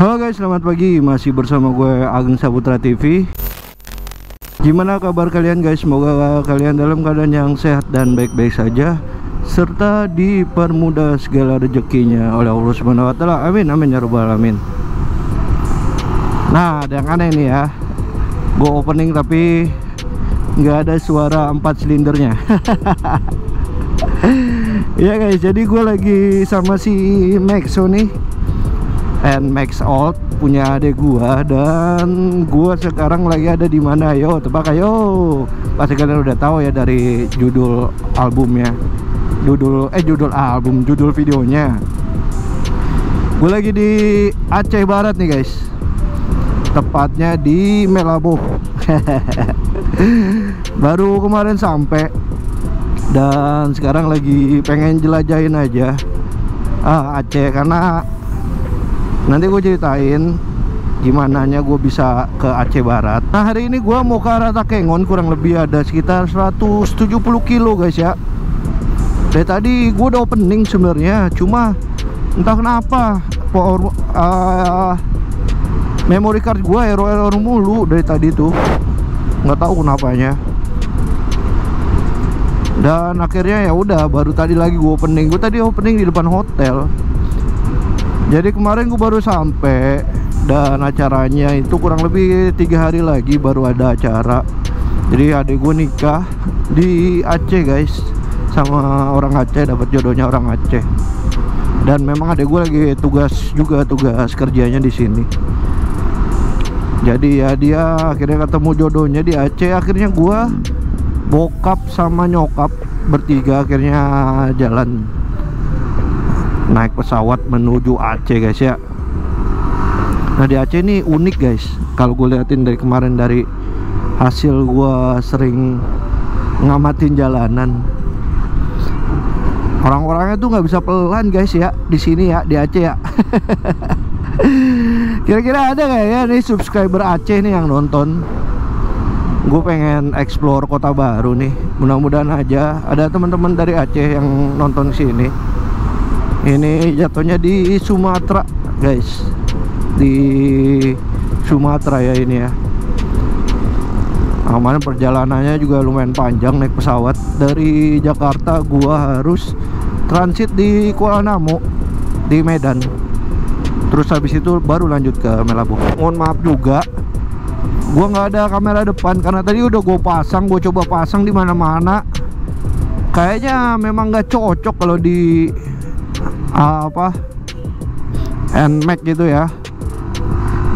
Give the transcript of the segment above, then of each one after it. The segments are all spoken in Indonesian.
Halo guys, selamat pagi. Masih bersama gue Ageng Saputra TV. Gimana kabar kalian guys? Semoga kalian dalam keadaan yang sehat dan baik-baik saja serta dipermudah segala rezekinya oleh Allah Subhanahu wa taala. Amin amin ya rabbal alamin. Nah, ada yang aneh nih ya. Gue opening tapi nggak ada suara empat silindernya. ya guys, jadi gue lagi sama si Maxo nih and Max Old punya adik gua dan gua sekarang lagi ada di mana? Yo tebak ayo. Pasti kalian udah tahu ya dari judul albumnya. Judul eh judul album judul videonya. Gue lagi di Aceh Barat nih guys. Tepatnya di Melabo baru kemarin sampai. Dan sekarang lagi pengen jelajahin aja. Ah Aceh karena nanti gue ceritain gimana nya gue bisa ke Aceh Barat. Nah hari ini gue mau ke arah Takengon kurang lebih ada sekitar 170 kilo guys ya. Dari tadi gue udah opening sebenarnya cuma entah kenapa power uh, memory card gue error-error mulu dari tadi tuh. Nggak tahu kenapanya. Dan akhirnya ya udah baru tadi lagi gue opening. Gue tadi opening di depan hotel jadi kemarin gue baru sampai dan acaranya itu kurang lebih tiga hari lagi baru ada acara. Jadi adik gue nikah di Aceh guys. Sama orang Aceh dapat jodohnya orang Aceh. Dan memang adik gue lagi tugas juga tugas kerjanya di sini. Jadi ya dia akhirnya ketemu jodohnya di Aceh. Akhirnya gue bokap sama nyokap bertiga akhirnya jalan naik pesawat menuju Aceh guys ya. Nah di Aceh ini unik guys. Kalau gue liatin dari kemarin dari hasil gue sering ngamatin jalanan Orang-orangnya tuh nggak bisa pelan guys ya di sini ya di Aceh ya. Kira-kira ada nggak ya nih subscriber Aceh nih yang nonton? Gue pengen explore kota baru nih. Mudah-mudahan aja ada teman-teman dari Aceh yang nonton sini ini jatuhnya di Sumatera guys. Di Sumatera ya ini ya. Aman perjalanannya juga lumayan panjang naik pesawat. Dari Jakarta gua harus transit di Kuala Namu di Medan. Terus habis itu baru lanjut ke Melabu mohon maaf juga gua nggak ada kamera depan. Karena tadi udah gue pasang gue coba pasang di mana-mana. Kayaknya memang nggak cocok kalau di uh, apa? Nmax gitu ya.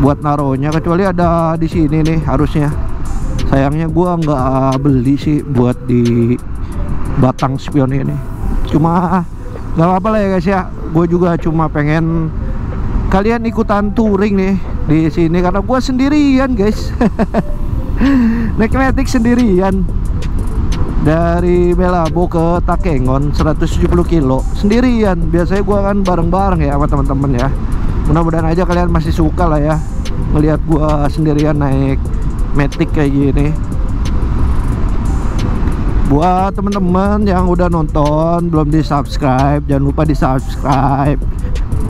Buat naruhnya kecuali ada di sini nih harusnya. Sayangnya gua nggak beli sih buat di batang spion ini. Cuma nggak apa-apa lah ya guys ya. Gue juga cuma pengen kalian ikutan touring nih di sini. Karena gue sendirian guys. Naik sendirian dari Melabo ke Takengon 170 kilo. Sendirian. Biasanya gua kan bareng-bareng ya sama teman-teman ya. Mudah-mudahan aja kalian masih suka lah ya melihat gua sendirian naik metik kayak gini. Buat teman-teman yang udah nonton belum di subscribe jangan lupa di subscribe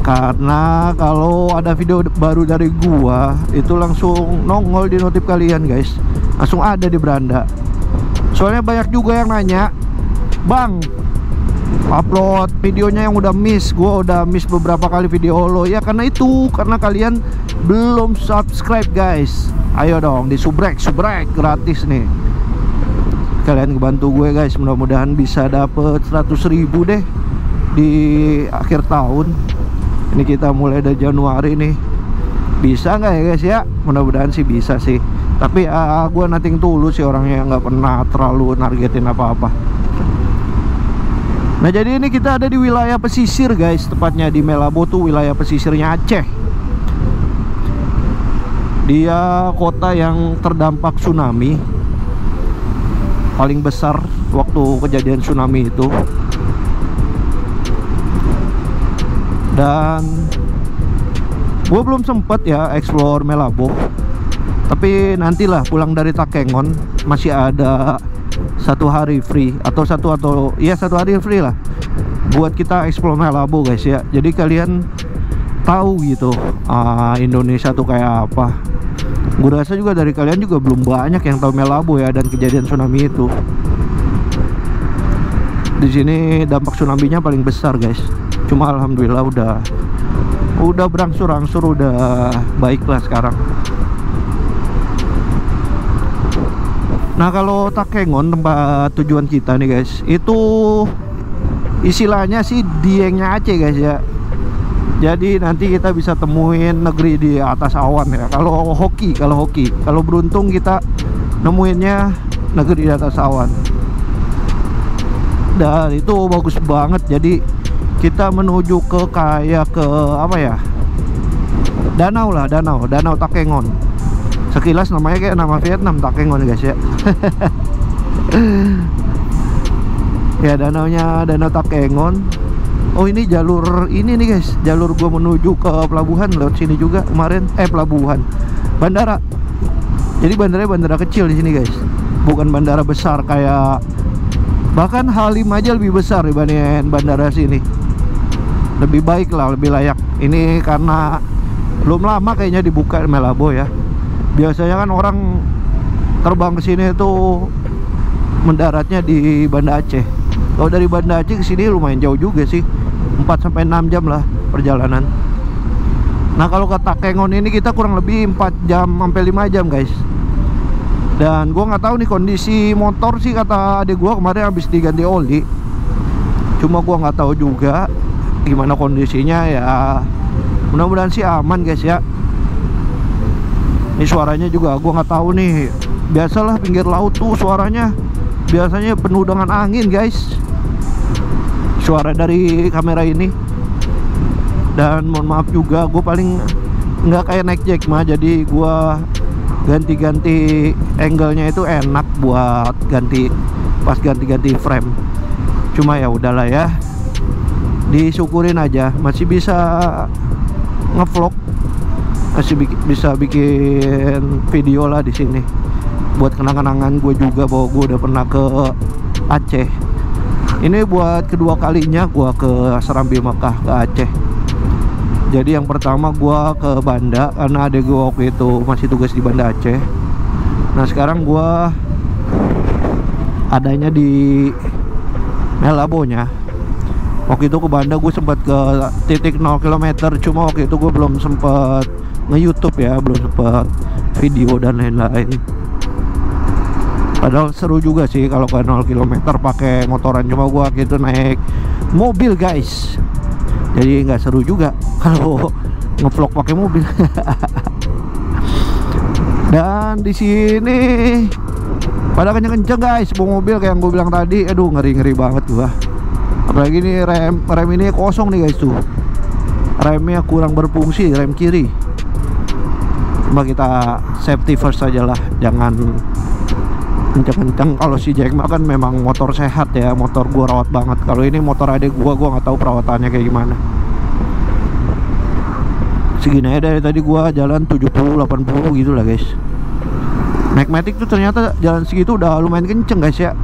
karena kalau ada video baru dari gua itu langsung nongol di notif kalian guys. Langsung ada di beranda soalnya banyak juga yang nanya bang upload videonya yang udah miss. Gue udah miss beberapa kali video lo. Ya karena itu karena kalian belum subscribe guys. Ayo dong di subrek subrek gratis nih. Kalian bantu gue guys. Mudah-mudahan bisa dapet 100 ribu deh di akhir tahun. Ini kita mulai dari Januari nih. Bisa nggak ya guys? Ya mudah-mudahan sih bisa sih tapi uh, gue nating tulus sih orangnya nggak pernah terlalu nargetin apa-apa. Nah jadi ini kita ada di wilayah pesisir guys. Tepatnya di Melabo tuh wilayah pesisirnya Aceh. Dia kota yang terdampak tsunami. Paling besar waktu kejadian tsunami itu. Dan gue belum sempet ya explore Melabo tapi nantilah pulang dari Takengon masih ada satu hari free. Atau satu atau ya satu hari free lah. Buat kita explore Melabo guys ya. Jadi kalian tahu gitu uh, Indonesia tuh kayak apa. Gue rasa juga dari kalian juga belum banyak yang tahu Melabo ya dan kejadian tsunami itu. Di sini dampak tsunami-nya paling besar guys. Cuma alhamdulillah udah udah berangsur-angsur udah baik lah sekarang Nah kalau Takengon tempat tujuan kita nih guys Itu istilahnya sih Diengnya Aceh guys ya. Jadi nanti kita bisa temuin negeri di atas awan ya. Kalau hoki, kalau hoki Kalau beruntung kita nemuinnya negeri di atas awan. Dan itu bagus banget. Jadi kita menuju ke kayak ke apa ya Danau lah, danau, danau Takengon sekilas namanya kayak nama Vietnam Takengon guys ya. Ya danaunya danau Takengon oh ini jalur ini nih guys. Jalur gua menuju ke pelabuhan lewat sini juga kemarin. Eh pelabuhan. Bandara. Jadi bandaranya bandara kecil di sini guys. Bukan bandara besar kayak bahkan Halim aja lebih besar dibandingin bandara sini. Lebih baik lah lebih layak. Ini karena belum lama kayaknya dibuka Melabo ya biasanya kan orang terbang ke sini itu mendaratnya di Banda Aceh. Kalau dari Banda Aceh ke sini lumayan jauh juga sih. 4 sampai 6 jam lah perjalanan. Nah kalau ke Takengon ini kita kurang lebih 4 jam sampai 5 jam guys. Dan gua nggak tahu nih kondisi motor sih kata adik gua kemarin habis diganti oli. Cuma gua nggak tahu juga gimana kondisinya ya. Mudah-mudahan sih aman guys ya ini suaranya juga gue nggak tahu nih. Biasalah pinggir laut tuh suaranya. Biasanya penuh dengan angin guys. Suara dari kamera ini. Dan mohon maaf juga gue paling nggak kayak naik jack mah. Jadi gue ganti-ganti angle-nya itu enak buat ganti pas ganti-ganti frame. Cuma ya udahlah ya. Disyukurin aja. Masih bisa ngevlog masih bikin, bisa bikin video lah di sini. Buat kenang-kenangan gue juga bahwa gue udah pernah ke Aceh. Ini buat kedua kalinya gue ke Serambi Mekah ke Aceh. Jadi yang pertama gue ke Banda karena ada gue waktu itu masih tugas di Banda Aceh. Nah sekarang gue adanya di Melabonya. Waktu itu ke Banda gue sempat ke titik 0 km cuma waktu itu gue belum sempat nge-youtube ya belum sempat video dan lain-lain. Padahal seru juga sih kalau ke 0 km pakai motoran cuma gua gitu naik mobil guys. Jadi nggak seru juga kalau ngevlog pakai mobil. Dan di sini pada kenceng-kenceng guys bawa mobil kayak yang gue bilang tadi. Aduh ngeri-ngeri banget gua. Apalagi ini rem rem ini kosong nih guys tuh. Remnya kurang berfungsi rem kiri cuma kita safety first saja lah. Jangan kenceng-kenceng. Kalau si Jack mah kan memang motor sehat ya. Motor gua rawat banget. Kalau ini motor adik gua gua nggak tahu perawatannya kayak gimana. Segini aja dari tadi gua jalan 70 80 gitu lah guys. Magmatic tuh ternyata jalan segitu udah lumayan kenceng guys ya.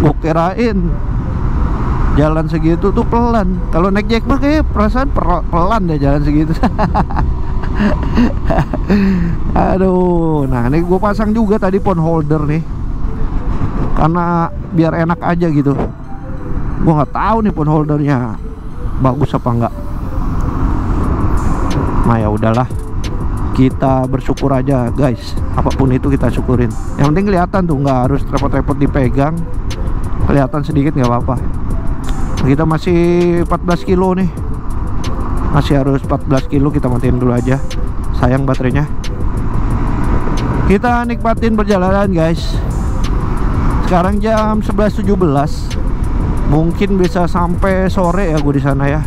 Gua kirain jalan segitu tuh pelan. Kalau naik jack mah kayak perasaan pelan deh jalan segitu aduh nah ini gue pasang juga tadi phone holder nih. Karena biar enak aja gitu. Gue nggak tahu nih phone holdernya bagus apa enggak nah ya udahlah. Kita bersyukur aja guys. Apa pun itu kita syukurin. Yang penting kelihatan tuh nggak harus repot-repot dipegang. Kelihatan sedikit nggak apa-apa. Kita masih 14 kilo nih masih harus 14 kilo kita matiin dulu aja. Sayang baterainya. Kita nikmatin perjalanan guys. Sekarang jam 11.17 mungkin bisa sampai sore ya gue di sana ya.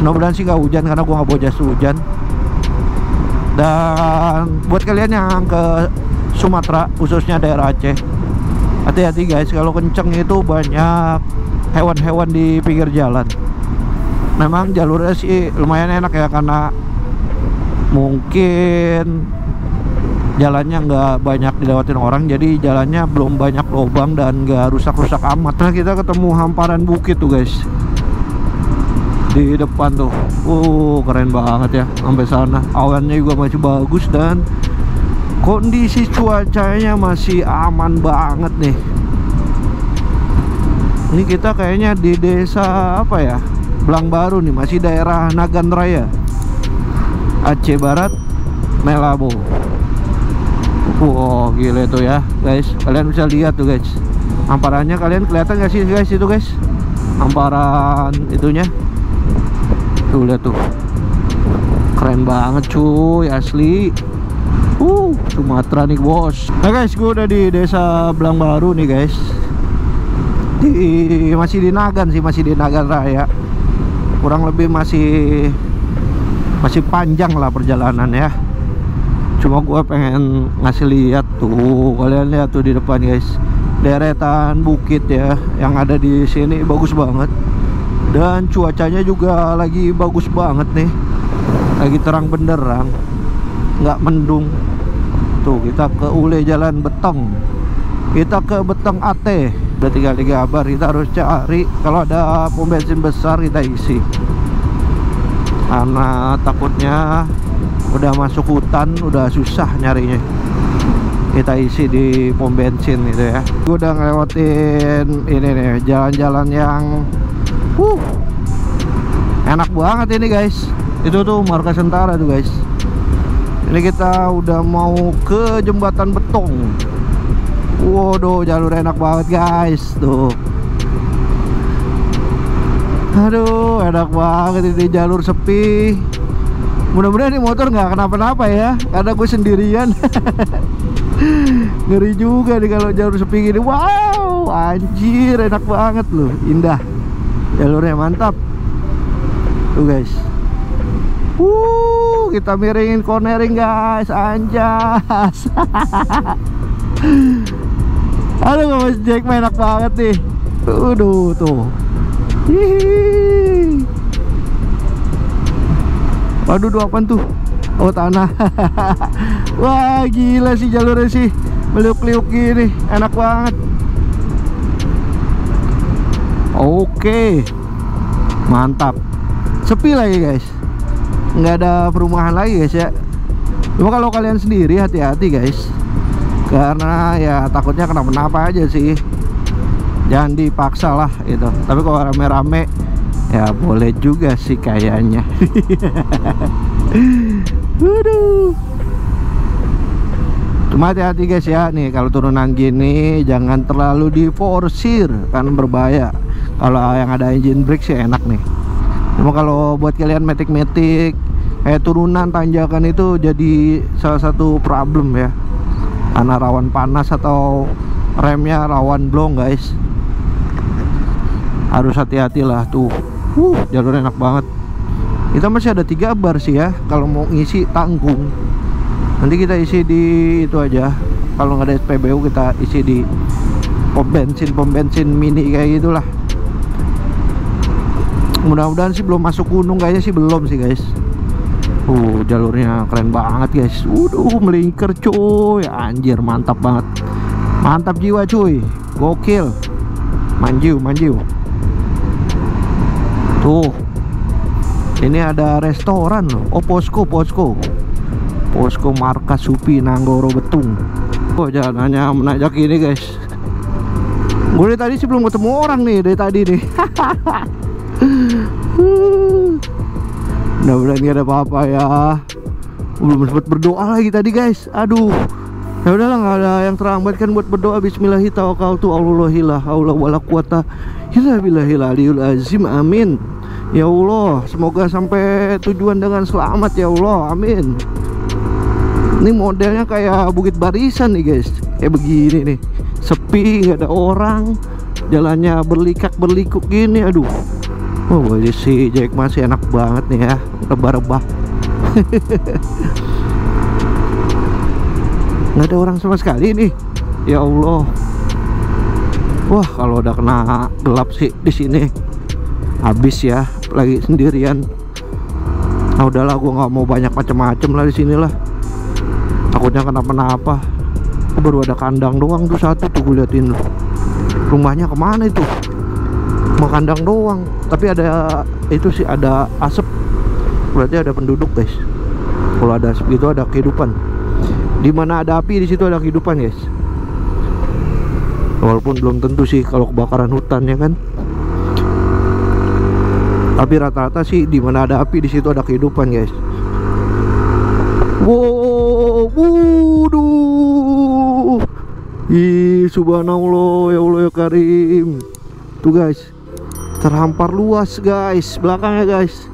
Mudah-mudahan sih gak hujan karena gue gak bawa jas hujan. Dan buat kalian yang ke Sumatera khususnya daerah Aceh hati-hati guys. Kalau kenceng itu banyak hewan-hewan di pinggir jalan memang jalurnya sih lumayan enak ya karena mungkin jalannya nggak banyak dilewatin orang jadi jalannya belum banyak lubang dan nggak rusak-rusak amat. Nah kita ketemu hamparan bukit tuh guys. Di depan tuh. Uh keren banget ya sampai sana. Awannya juga masih bagus dan kondisi cuacanya masih aman banget nih. Ini kita kayaknya di desa apa ya Belang Baru nih masih daerah Nagan Raya. Aceh Barat Melabo. Wow gila itu ya guys. Kalian bisa lihat tuh guys. Hamparannya kalian kelihatan gak sih guys itu guys? Hamparan itunya. Tuh lihat tuh. Keren banget cuy asli. Uh Sumatera nih bos. Nah guys gue udah di desa Belang Baru nih guys. Di masih di Nagan sih masih di Nagan Raya kurang lebih masih masih panjang lah perjalanan ya. Cuma gue pengen ngasih lihat tuh kalian lihat tuh di depan guys. Deretan bukit ya yang ada di sini bagus banget. Dan cuacanya juga lagi bagus banget nih. Lagi terang benderang nggak mendung. Tuh kita ke Ule Jalan Betong. Kita ke Betong AT udah tinggal digabar kita harus cari. Kalau ada pom bensin besar kita isi. Karena takutnya udah masuk hutan udah susah nyarinya. Kita isi di pom bensin gitu ya. Gue udah ngelewatin ini nih jalan-jalan yang uh enak banget ini guys. Itu tuh marka sentara tuh guys. Ini kita udah mau ke jembatan betong waduh jalur enak banget guys. Tuh. Aduh enak banget ini jalur sepi. Mudah-mudahan ini motor nggak kenapa-napa ya karena gue sendirian. Ngeri juga nih kalau jalur sepi gini. Wow anjir enak banget loh. Indah. Jalurnya mantap. Tuh guys. Uh kita miringin cornering guys. Anjas aduh mas Jack enak banget nih Aduh tuh. Waduh, dua apa tuh? Oh, tanah. Wah, gila sih jalurnya sih. Meliuk-liuk gini, enak banget. Oke. Mantap. Sepi lagi, guys. Nggak ada perumahan lagi, guys ya. Cuma kalau kalian sendiri hati-hati, guys. Karena ya takutnya kenapa-napa aja sih. Jangan dipaksa lah itu. Tapi kalau rame-rame ya boleh juga sih kayaknya. Cuma hati-hati guys ya Nih kalau turunan gini Jangan terlalu diforsir Kan berbahaya. Kalau yang ada engine brake sih enak nih. Cuma kalau buat kalian metik-metik Kayak turunan tanjakan itu Jadi salah satu problem ya Karena rawan panas atau Remnya rawan blong guys Harus hati-hati lah tuh Uh, jalur enak banget. Kita masih ada tiga bar sih ya. Kalau mau ngisi tanggung. Nanti kita isi di itu aja. Kalau nggak ada SPBU kita isi di pom bensin pom bensin mini kayak gitulah. Mudah-mudahan sih belum masuk gunung kayaknya sih belum sih guys. Uh, jalurnya keren banget guys. Waduh, melingkar cuy. Anjir, mantap banget. Mantap jiwa cuy. Gokil. Manjiu, manjiu. Tuh Ini ada restoran loh Oh posko posko Posko markas Supi Nanggoro Betung Oh jalanannya menanjak ini guys Gue dari tadi sih belum ketemu orang nih Dari tadi nih Mudah-mudahan gak ada apa-apa ya. Belum sempat berdoa lagi tadi guys. Aduh. Ya udahlah nggak ada yang terlambatkan buat berdoa. Bismillahi tawakkaltu Allahilah Allah wala quwata illa billahil azim. Amin. Ya Allah semoga sampai tujuan dengan selamat ya Allah. Amin. Ini modelnya kayak bukit barisan nih guys. Kayak begini nih. Sepi nggak ada orang. Jalannya berlikak berlikuk gini aduh oh si Jack masih enak banget nih ya rebah-rebah. Nggak ada orang sama sekali nih. Ya Allah. Wah kalau udah kena gelap sih di sini. Habis ya lagi sendirian. Nah udahlah gua nggak mau banyak macam-macam lah di sinilah takutnya kenapa-napa. Baru ada kandang doang tuh satu tuh gue liatin. Rumahnya ke mana itu kandang doang. Tapi ada itu sih ada asap. Berarti ada penduduk guys. Kalau ada asap gitu ada kehidupan. Di mana ada api di situ ada kehidupan guys. Walaupun belum tentu sih kalau kebakaran hutan ya kan? Tapi rata-rata sih di mana ada api di situ ada kehidupan guys. Wow wuduh ih subhanallah ya Allah ya Karim. Tuh guys terhampar luas guys. Belakangnya guys.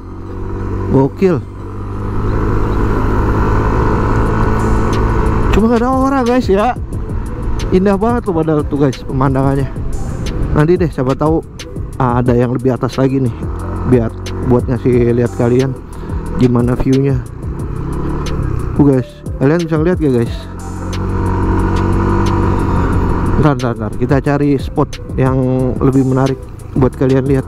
Gokil. Cuma ada orang guys ya. Indah banget tuh padahal tuh guys pemandangannya. Nanti deh siapa tahu ah, ada yang lebih atas lagi nih biar buat ngasih lihat kalian gimana viewnya. Tuh guys kalian bisa lihat gak guys? Ntar, ntar, ntar kita cari spot yang lebih menarik buat kalian lihat.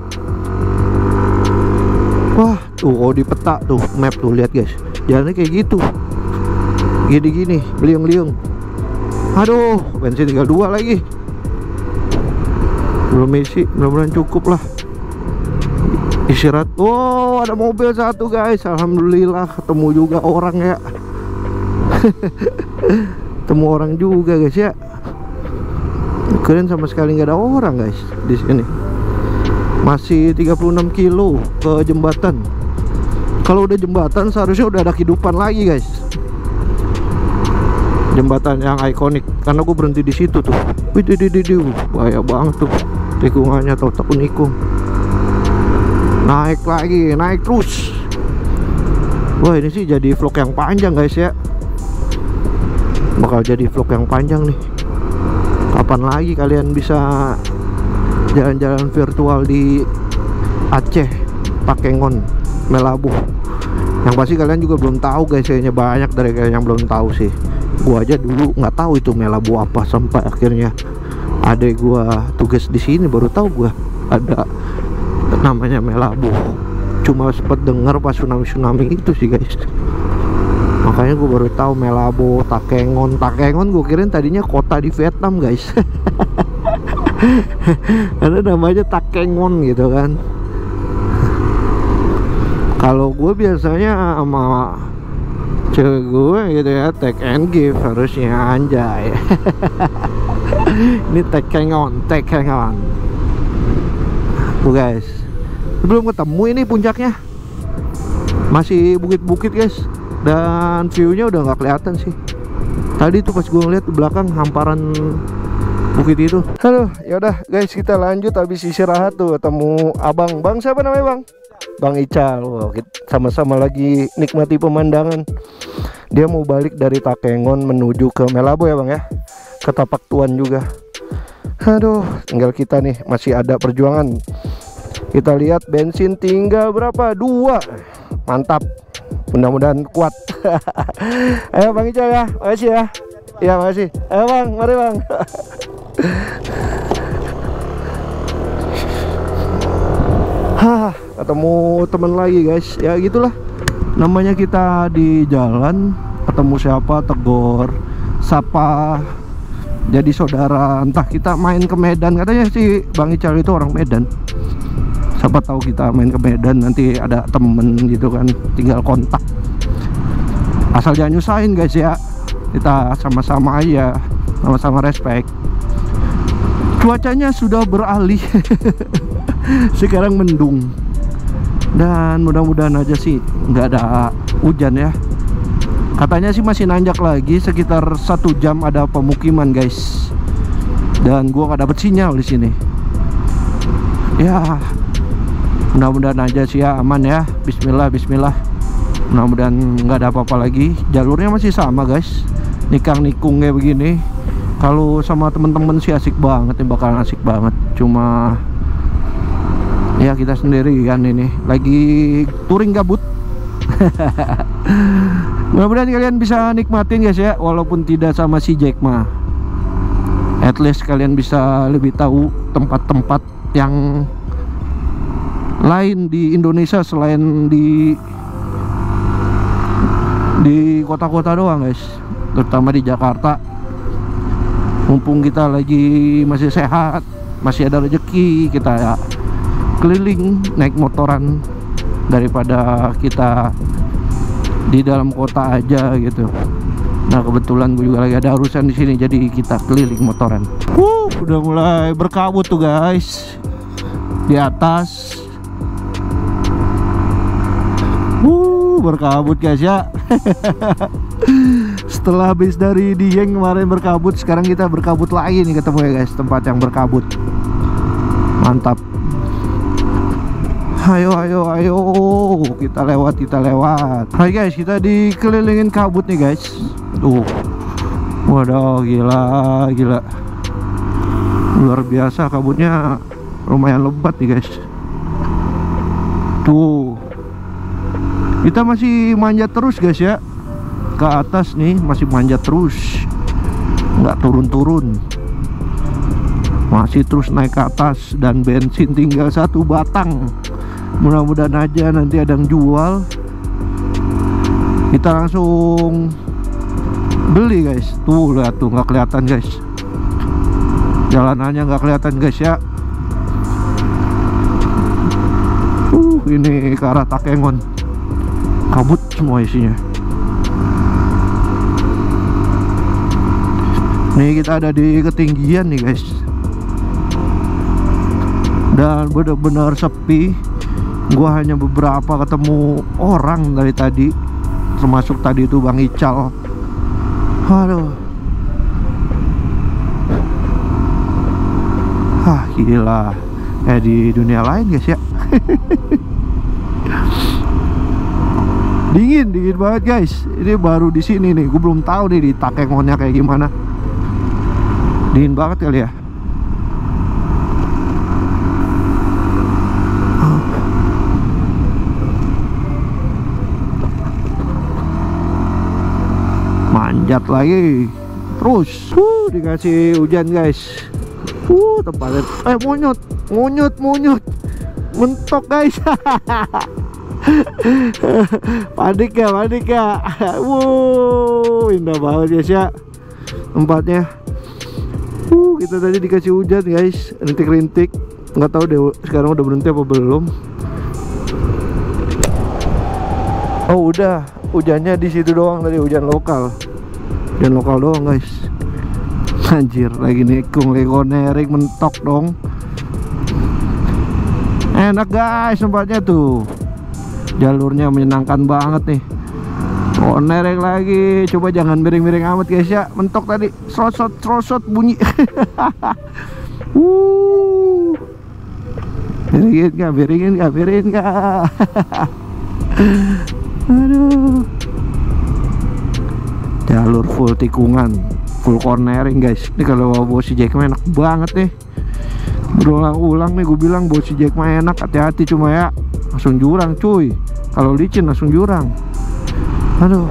Wah tuh kalau di peta tuh map tuh lihat guys. Jalannya kayak gitu. Gini-gini beliung-beliung aduh bensin tinggal dua lagi. Belum isi mudah-mudahan cukup lah. Istirahat. Wow ada mobil satu guys. Alhamdulillah ketemu juga orang ya. Ketemu orang juga guys ya. Keren sama sekali nggak ada orang guys di sini masih 36 kilo ke jembatan. Kalau udah jembatan seharusnya udah ada kehidupan lagi guys. Jembatan yang ikonik karena gue berhenti di situ tuh. Wih di di di bahaya banget tuh. Tikungannya tau tak unikung naik lagi naik terus. Wah ini sih jadi vlog yang panjang guys ya. Bakal jadi vlog yang panjang nih. Kapan lagi kalian bisa jalan-jalan virtual di Aceh Takengon Melabuh. Yang pasti kalian juga belum tahu guys kayaknya banyak dari kalian yang belum tahu sih. Gua aja dulu nggak tahu itu melabu apa sampai akhirnya ada gua tugas di sini baru tahu gua ada namanya melabu cuma sempat dengar pas tsunami tsunami itu sih guys. Makanya gue baru tahu Melabo, Takengon, Takengon gue kirain tadinya kota di Vietnam guys. Karena namanya Takengon gitu kan. Kalau gue biasanya sama cewek gue gitu ya take and give harusnya anjay. Ini take hang on take hang on tuh guys. Belum ketemu ini puncaknya. Masih bukit-bukit guys. Dan viewnya udah nggak kelihatan sih. Tadi tuh pas gue ngeliat di belakang hamparan bukit itu. Aduh yaudah guys kita lanjut habis istirahat tuh ketemu abang. Bang siapa namanya bang? Bang Ical. Sama-sama lagi nikmati pemandangan. Dia mau balik dari Takengon menuju ke Melabo ya Bang ya? Ke Tapak Tuan juga. Aduh tinggal kita nih masih ada perjuangan. Kita lihat bensin tinggal berapa? Dua. Mantap. Mudah-mudahan kuat. Ayo Bang Ical ya. Makasih ya. Ya makasih. Ayo Bang. Mari Bang Hah, ketemu teman lagi guys. Ya gitulah. Namanya kita di jalan. Ketemu siapa? Tegor, sapa. Jadi saudara. Entah kita main ke Medan. Katanya sih Bang Ical itu orang Medan. Siapa tahu kita main ke Medan nanti ada temen gitu kan. Tinggal kontak. Asal jangan nyusahin guys ya. Kita sama-sama aja. Sama-sama respect cuacanya sudah beralih. Sekarang mendung. Dan mudah-mudahan aja sih nggak ada hujan ya. Katanya sih masih nanjak lagi sekitar satu jam ada pemukiman guys. Dan gua nggak dapet sinyal di sini. Ya mudah-mudahan aja sih ya aman ya. Bismillah Bismillah. Mudah-mudahan nggak ada apa-apa lagi. Jalurnya masih sama guys. Nikang nikung kayak begini kalau sama temen-temen sih asik banget ya bakalan asik banget. Cuma ya kita sendiri kan ini. Lagi touring gabut. Mudah-mudahan kalian bisa nikmatin guys ya. Walaupun tidak sama si Jack mah at least kalian bisa lebih tahu tempat-tempat yang lain di Indonesia selain di di kota-kota doang guys. Terutama di Jakarta mumpung kita lagi masih sehat masih ada rezeki kita ya keliling naik motoran daripada kita di dalam kota aja gitu. Nah kebetulan gue juga lagi ada urusan di sini jadi kita keliling motoran. Wuh, udah mulai berkabut tuh guys. Di atas. Wuh, berkabut guys ya setelah habis dari Dieng kemarin berkabut sekarang kita berkabut lagi nih ketemu ya guys tempat yang berkabut. Mantap. Ayo ayo ayo kita lewat kita lewat. Hai guys kita dikelilingin kabut nih guys. Tuh. Waduh gila gila. Luar biasa kabutnya. Lumayan lebat nih guys. Tuh. Kita masih manjat terus guys ya ke atas nih masih manjat terus. Nggak turun-turun. Masih terus naik ke atas dan bensin tinggal satu batang. Mudah-mudahan aja nanti ada yang jual. Kita langsung beli guys. Tuh lihat tuh nggak kelihatan guys. Jalanannya nggak kelihatan guys ya. Uh ini ke arah Takengon. Kabut semua isinya nih kita ada di ketinggian nih guys. Dan benar-benar sepi. Gua hanya beberapa ketemu orang dari tadi. Termasuk tadi itu Bang Ical. Aduh. Hah gila. Eh di dunia lain guys ya. Dingin, dingin banget guys. Ini baru di sini nih. Gue belum tahu nih di Takengonnya kayak gimana Dingin banget kali ya. Manjat lagi. Terus uh, dikasih hujan guys. Uh tempatnya eh monyet monyet monyet mentok guys. Panik ya panik ya. Wow indah banget guys ya. Tempatnya kita tadi dikasih hujan guys. Rintik-rintik. Nggak tahu deh sekarang udah berhenti apa belum. Oh udah. Hujannya di situ doang tadi hujan lokal. Hujan lokal doang guys. Anjir lagi nikung legonering mentok dong. Enak guys tempatnya tuh. Jalurnya menyenangkan banget nih Oh nereng lagi. Coba jangan miring-miring amat guys ya. Mentok tadi. Serosot serosot bunyi. Uh. Miringin gak? Miringin gak? Miringin gak? Aduh. Jalur full tikungan. Full cornering guys. Ini kalau bawa si Jack enak banget nih Berulang-ulang nih gue bilang bawa si Jack enak. Hati-hati cuma ya. Langsung jurang cuy. Kalau licin langsung jurang Aduh.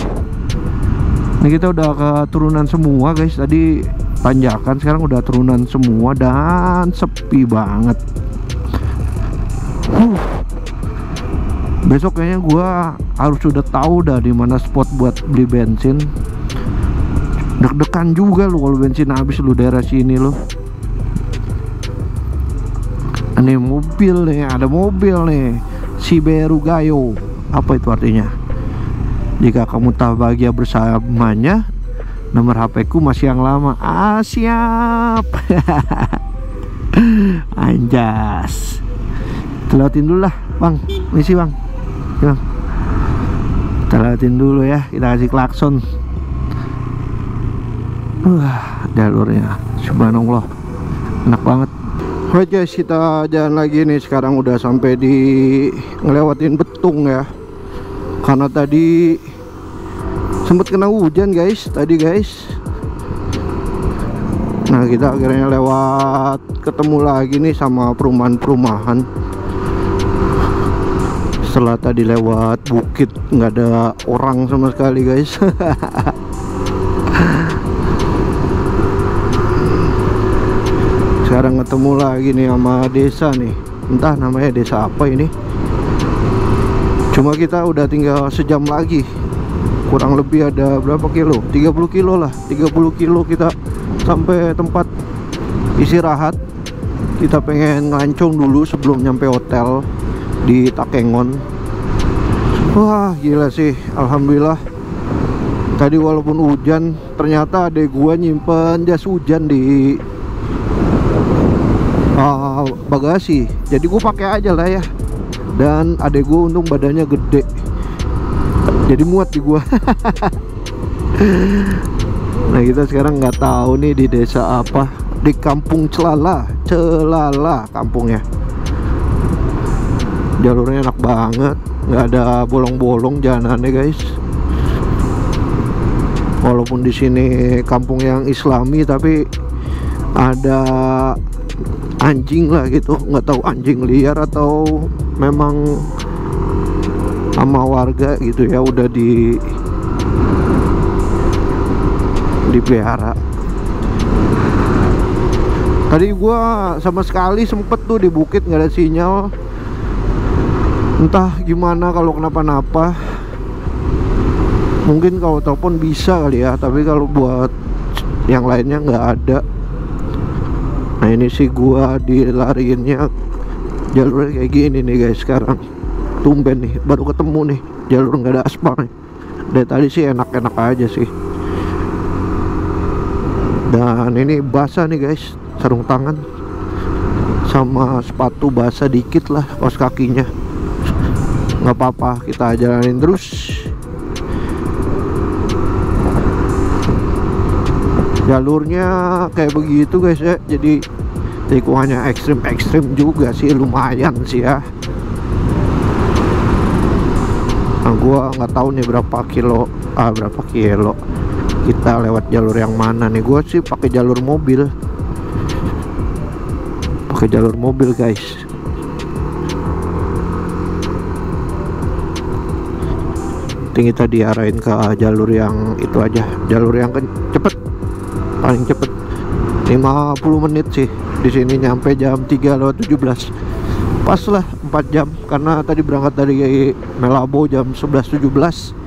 Ini kita udah keturunan semua guys. Tadi tanjakan sekarang udah turunan semua Dan sepi banget. Uh. Besok kayaknya gua harus sudah tahu dah di mana spot buat beli bensin. Deg-degan juga lu kalau bensin habis lu daerah sini lu. Ini mobil nih, ada mobil nih. Siberu Gayo. Apa itu artinya? Jika kamu tak bahagia bersamanya Nomor HP ku masih yang lama. Ah siap. Anjas. Kita dulu lah Bang. Misi bang. Bang. Kita dulu ya. Kita kasih klakson. Wah Jalurnya Subhanallah. Enak banget. Oke guys kita jalan lagi nih. Sekarang udah sampai di Ngelewatin betung ya karena tadi sempat kena hujan guys tadi guys. Nah kita akhirnya lewat ketemu lagi nih sama perumahan-perumahan. Setelah tadi lewat bukit nggak ada orang sama sekali guys. Sekarang ketemu lagi nih sama desa nih. Entah namanya desa apa ini cuma kita udah tinggal sejam lagi. Kurang lebih ada berapa kilo? 30 kilo lah. 30 kilo kita sampai tempat istirahat. Kita pengen ngancung dulu sebelum nyampe hotel di Takengon. Wah gila sih. Alhamdulillah. Tadi walaupun hujan Ternyata adek gua nyimpen jas hujan di uh, Bagasi. Jadi gua pakai aja lah ya Dan adek gua untung badannya gede. Jadi muat di gua. Nah kita sekarang nggak tahu nih di desa apa. Di kampung Celala Celala kampungnya. Jalurnya enak banget. Nggak ada bolong-bolong jalanannya guys. Walaupun di sini kampung yang islami tapi ada anjing lah gitu. Nggak tahu anjing liar atau memang sama warga gitu ya udah di dipelihara. Tadi gua sama sekali sempet tuh di bukit nggak ada sinyal. Entah gimana kalau kenapa-napa. Mungkin kalau telepon bisa kali ya tapi kalau buat yang lainnya nggak ada. Nah ini sih gua dilariinnya jalur kayak gini nih guys sekarang tumben nih baru ketemu nih jalur nggak ada aspal nih. Dari tadi sih enak-enak aja sih. Dan ini basah nih guys sarung tangan sama sepatu basah dikit lah kaos kakinya. Nggak apa-apa kita jalanin terus. Jalurnya kayak begitu guys ya jadi tikungannya ekstrim-ekstrim juga sih lumayan sih ya. Nah gua nggak tahu nih berapa kilo ah berapa kilo kita lewat jalur yang mana nih. Gua sih pakai jalur mobil. Pakai jalur mobil guys. Penting kita diarahin ke jalur yang itu aja. Jalur yang cepet. Paling cepet 50 menit sih. Di sini nyampe jam 3 lewat 17 pas lah 4 jam. Karena tadi berangkat dari Melabo jam 11.17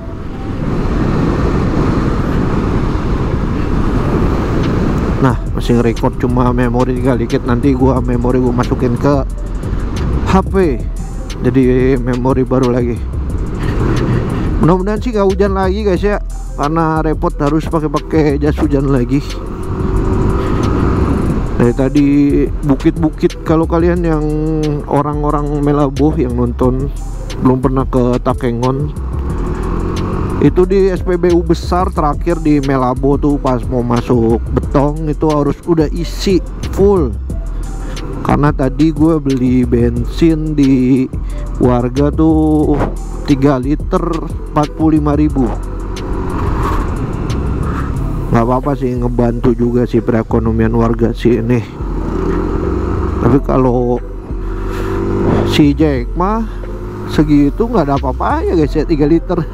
nah masih nge-record cuma memori tinggal dikit nanti gua memori gua masukin ke HP jadi memori baru lagi. Mudah-mudahan sih gak hujan lagi guys ya. Karena repot harus pakai-pakai jas hujan lagi dari tadi bukit-bukit kalau kalian yang orang-orang Melabuh yang nonton belum pernah ke Takengon itu di SPBU besar terakhir di Melabo tuh pas mau masuk betong itu harus udah isi full. Karena tadi gue beli bensin di warga tuh 3 liter 45 ribu nggak apa-apa sih ngebantu juga sih perekonomian warga sih ini. Tapi kalau si Jack mah segitu nggak ada apa-apa ya guys ya 3 liter.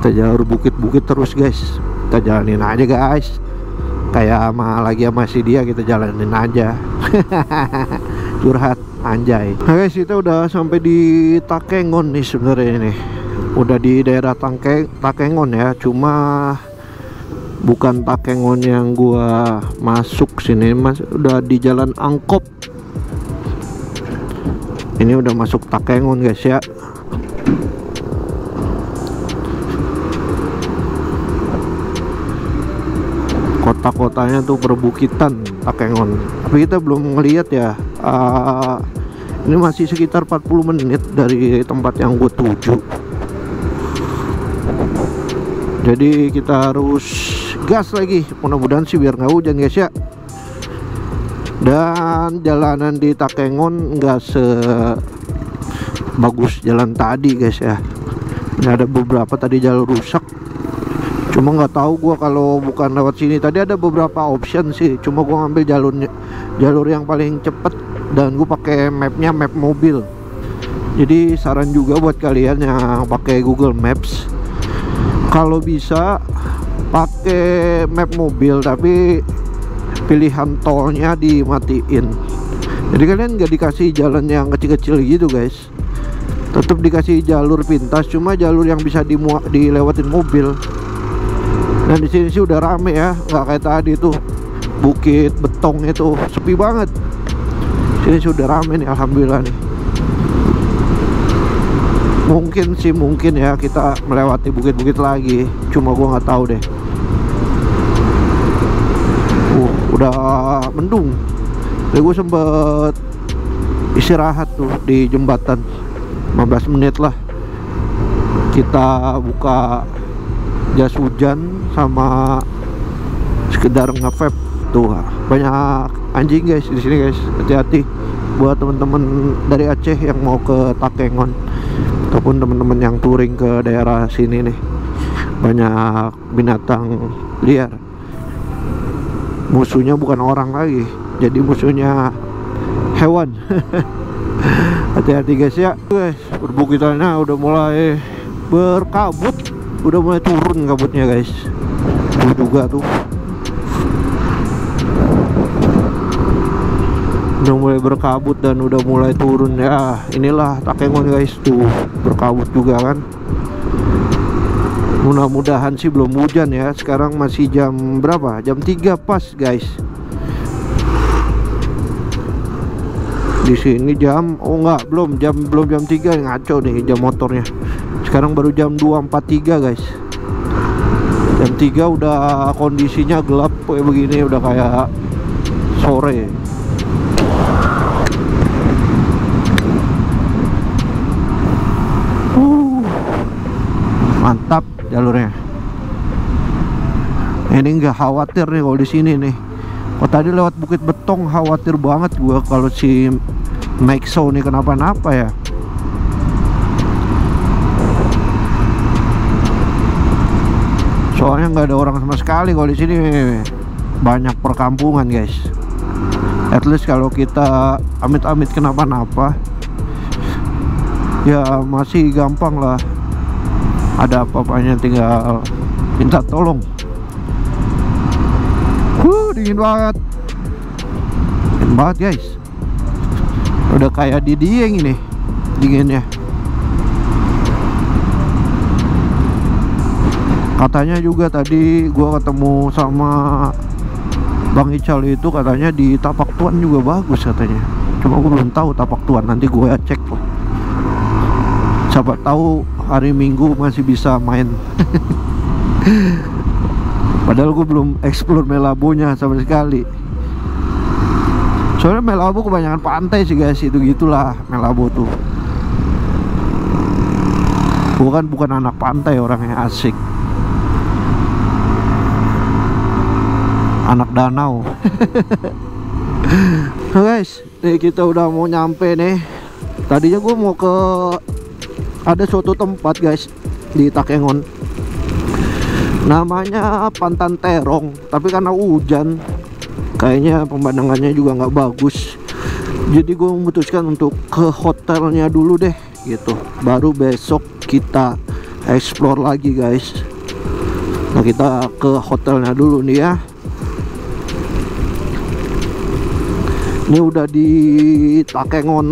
Kita jalur bukit-bukit terus guys. Kita jalanin aja guys. Kayak sama lagi sama si dia kita jalanin aja. Curhat anjay. Nah guys kita udah sampai di Takengon nih sebenarnya ini udah di daerah Tangke, Takengon ya. Cuma bukan Takengon yang gua masuk sini mas udah di jalan Angkop. Ini udah masuk Takengon guys ya. Kota-kotanya tuh perbukitan Takengon. Tapi kita belum ngeliat ya uh, ini masih sekitar 40 menit dari tempat yang gue tuju jadi kita harus gas lagi. Mudah-mudahan sih biar nggak hujan guys ya. Dan jalanan di Takengon nggak se bagus jalan tadi guys ya. Ini ada beberapa tadi jalur rusak. Cuma nggak tahu gua kalau bukan lewat sini. Tadi ada beberapa option sih. Cuma gua ngambil jalurnya jalur yang paling cepet dan gue pakai mapnya map mobil. Jadi saran juga buat kalian yang pakai Google Maps kalau bisa pakai map mobil tapi pilihan tolnya dimatiin. Jadi kalian nggak dikasih jalan yang kecil-kecil gitu guys. Tetap dikasih jalur pintas cuma jalur yang bisa dimuat dilewatin mobil. Dan di sini sih udah rame ya nggak kayak tadi tuh. Bukit betong itu sepi banget. Sini sudah rame nih alhamdulillah nih. Mungkin sih mungkin ya kita melewati bukit-bukit lagi. Cuma gua nggak tahu deh. Uh, udah mendung. Jadi gue sempet istirahat tuh di jembatan 15 menit lah kita buka jas hujan sama sekedar nge tuh banyak anjing guys di sini guys hati-hati buat teman-teman dari Aceh yang mau ke Takengon ataupun teman-teman yang touring ke daerah sini nih banyak binatang liar. Musuhnya bukan orang lagi jadi musuhnya hewan. Hati-hati guys ya. Guys perbukitannya udah mulai berkabut. Udah mulai turun kabutnya guys. Tuh juga tuh udah mulai berkabut dan udah mulai turun. Ya inilah Takengon guys. Tuh berkabut juga kan? Mudah-mudahan sih belum hujan ya. Sekarang masih jam berapa? Jam 3 pas guys. Di sini jam oh enggak belum. Jam belum jam 3 ngaco nih jam motornya. Sekarang baru jam 2.43 guys. Jam 3 udah kondisinya gelap kayak begini udah kayak sore uh, mantap jalurnya ini nggak khawatir nih kalau di sini nih Oh tadi lewat Bukit Betong khawatir banget gua kalau si Maxo nih kenapa-napa ya. Soalnya nggak ada orang sama sekali kalau di sini banyak perkampungan guys. At least kalau kita amit-amit kenapa-napa, ya masih gampang lah. Ada apa-apanya tinggal minta tolong. Dingin banget. Dingin banget guys. Udah kayak di Dieng ini dinginnya. Katanya juga tadi gua ketemu sama Bang Ical itu katanya di Tapak Tuan juga bagus katanya. Cuma gua belum tahu Tapak Tuan nanti gua cek lah siapa tahu hari Minggu masih bisa main. Padahal gue belum explore Melabonya sama sekali. Soalnya Melabo kebanyakan pantai sih guys. Itu gitulah Melabo tuh. Gue kan bukan anak pantai orangnya asik. Anak danau. Nah guys Nih kita udah mau nyampe nih. Tadinya gue mau ke Ada suatu tempat guys Di Takengon. Namanya Pantan Terong tapi karena hujan kayaknya pemandangannya juga nggak bagus. Jadi gue memutuskan untuk ke hotelnya dulu deh gitu. Baru besok kita explore lagi guys. Nah kita ke hotelnya dulu nih ya. Ini udah di Takengon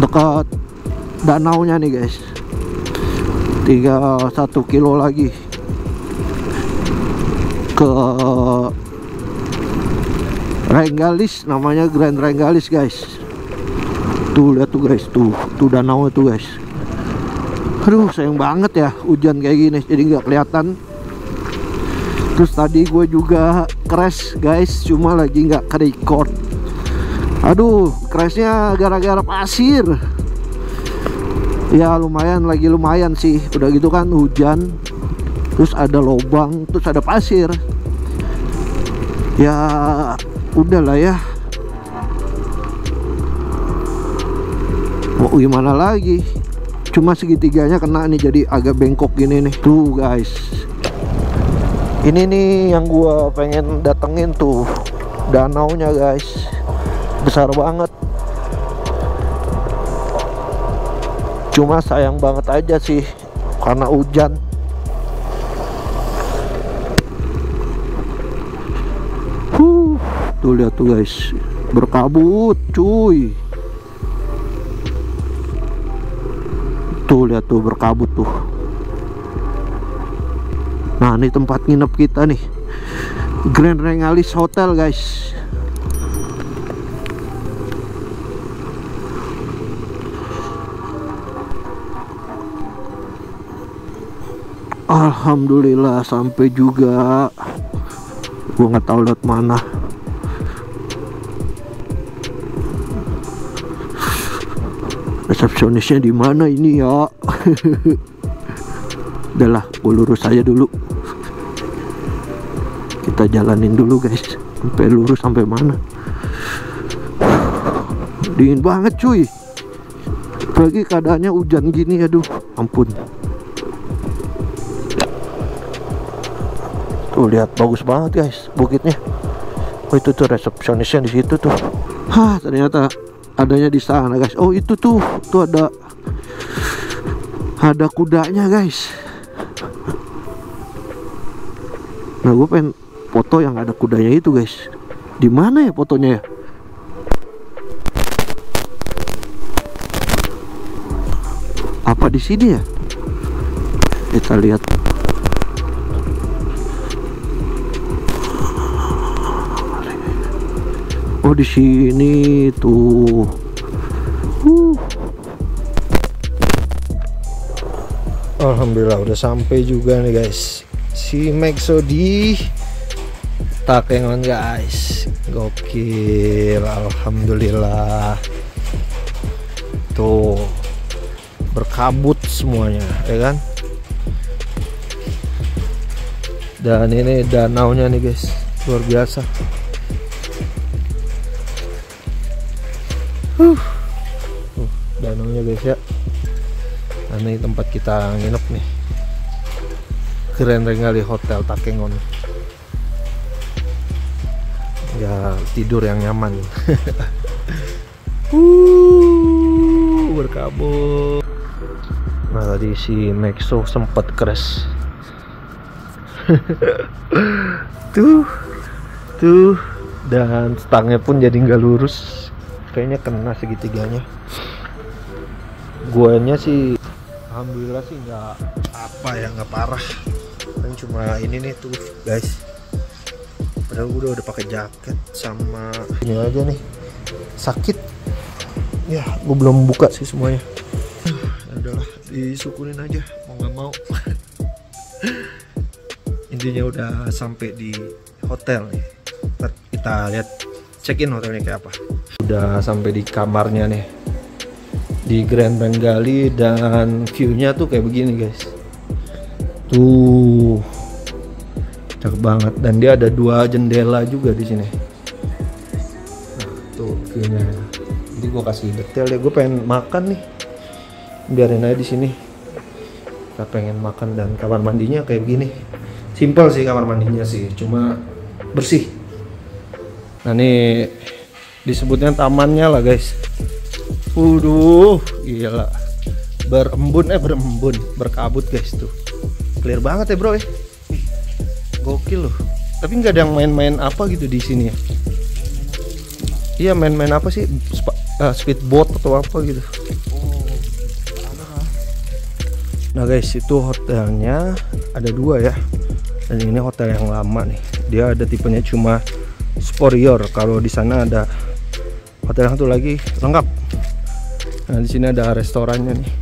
dekat danau nya nih guys. Tinggal satu kilo lagi. Ke Renggalis namanya Grand Renggalis guys. Tuh lihat tuh guys. Tuh tuh danau itu guys. Aduh sayang banget ya hujan kayak gini jadi nggak kelihatan. Terus tadi gue juga crash guys. Cuma lagi nggak ke record aduh crashnya gara-gara pasir ya lumayan lagi lumayan sih. Udah gitu kan hujan. Terus ada lubang terus ada pasir. Ya udahlah ya. Mau gimana lagi? Cuma segitiganya kena nih jadi agak bengkok gini nih. Tuh guys. Ini nih yang gua pengen datengin tuh. Danaunya guys. Besar banget cuma sayang banget aja sih karena hujan. Huh, tuh lihat tuh guys berkabut cuy. Tuh lihat tuh berkabut tuh. Nah ini tempat nginep kita nih. Grand Regalis Hotel guys Alhamdulillah sampai juga. Gue nggak tahu lewat mana. Resepsionisnya di mana ini ya? Udahlah gue lurus aja dulu. Kita jalanin dulu guys. Sampai lurus sampai mana? Dingin banget cuy. Apalagi keadaannya hujan gini aduh. Ampun tuh lihat bagus banget guys bukitnya. Oh itu tuh resepsionisnya di situ tuh. Hah ternyata adanya di sana guys. Oh itu tuh tuh ada ada kudanya guys. Nah gue pengen foto yang ada kudanya itu guys. Di mana ya fotonya ya? Apa di sini ya? Kita lihat Oh di sini tuh. Uh. Alhamdulillah udah sampai juga nih guys. Si Maxo di Takengon guys. Gokil. Alhamdulillah. Tuh berkabut semuanya, ya kan? Dan ini danaunya nih guys, luar biasa. Uh, danaunya guys ya. Nah, ini tempat kita nginep nih. Keren Rengali Hotel Takengon. Ya tidur yang nyaman. uh, berkabut. Nah tadi si Maxo sempat crash. tuh, tuh, dan stangnya pun jadi nggak lurus kayaknya kena segitiganya. Guanya sih alhamdulillah sih nggak apa ya nggak parah. Kan cuma ini nih tuh guys. Padahal gue udah, udah pakai jaket sama ini aja nih. Sakit. Ya gue belum buka sih semuanya. Ya udahlah disukurin aja mau nggak mau. Intinya udah sampai di hotel nih. Ntar kita lihat check in hotelnya kayak apa? Udah sampai di kamarnya nih. Di Grand Bengali dan view-nya tuh kayak begini guys. Tuh. Cakep banget. Dan dia ada dua jendela juga di sini. Nah, tuh view-nya. Jadi gue kasih detail ya. Gue pengen makan nih. Biarin aja di sini. Kita pengen makan dan kamar mandinya kayak begini. Simple sih kamar mandinya sih. Cuma bersih nah ini disebutnya tamannya lah guys Waduh, gila. Berembun eh berembun, berkabut guys tuh. Clear banget ya, Bro ya. Gokil loh. Tapi nggak ada yang main-main apa gitu di sini ya. Iya, main-main apa sih? Spa, uh, speedboat atau apa gitu. Nah, guys, itu hotelnya ada dua ya. Dan ini hotel yang lama nih. Dia ada tipenya cuma superior. Kalau di sana ada hotel satu lagi lengkap. Nah di sini ada restorannya nih.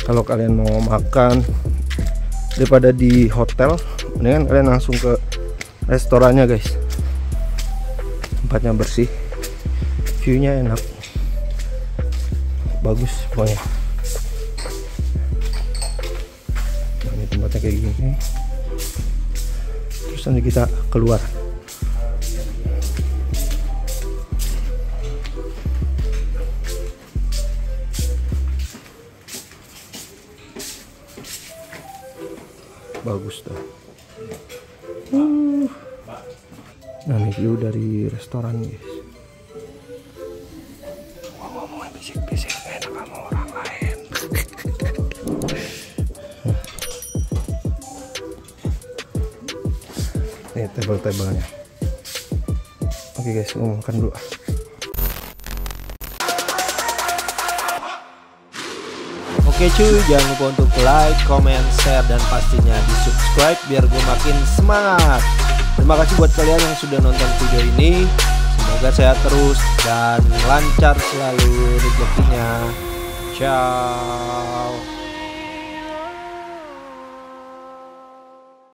Kalau kalian mau makan daripada di hotel mendingan kalian langsung ke restorannya guys. Tempatnya bersih. Viewnya enak. Bagus pokoknya. Nah, ini tempatnya kayak gini. Terus nanti kita keluar bagus tuh. Uh. nah ini view dari restoran guys. Ngomong bisik-bisik enak sama orang lain. Ini table-tablenya oke guys mau makan dulu Oke cuy, jangan lupa untuk like, comment, share, dan pastinya di subscribe biar gue makin semangat. Terima kasih buat kalian yang sudah nonton video ini. Semoga sehat terus dan lancar selalu rezekinya. Ciao.